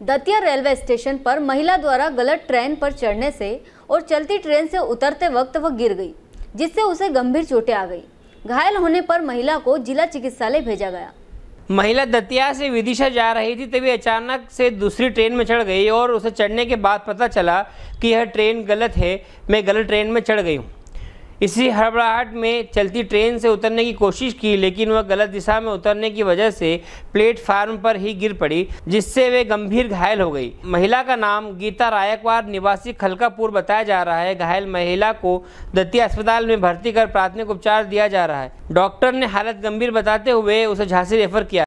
Datia railway station पर महिला द्वारा गलत ट्रेन पर चढ़ने से और चलती ट्रेन से उतरते वक्त वह गिर गई, जिससे उसे गंभीर चोटें आ गई। घायल होने पर महिला को जिला चिकित्सालय भेजा गया। महिला दतिया से विदिशा जा रही थी, तभी अचानक से दूसरी ट्रेन में चढ़ गई और उसे चढ़ने के बाद पता चला कि यह ट्रेन गलत है, मैं गलत ट्रेन में चढ़ गई हूँ। इसी हड़बड़ाहट में चलती ट्रेन से उतरने की कोशिश की, लेकिन वह गलत दिशा में उतरने की वजह से प्लेटफार्म पर ही गिर पड़ी, जिससे वे गंभीर घायल हो गई। महिला का नाम गीता रायकवार, निवासी खलकापुर बताया जा रहा है। घायल महिला को दतिया अस्पताल में भर्ती कर प्राथमिक उपचार दिया जा रहा है। डॉक्टर ने हालत गंभीर बताते हुए उसे झांसी रेफर किया।